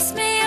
kiss me.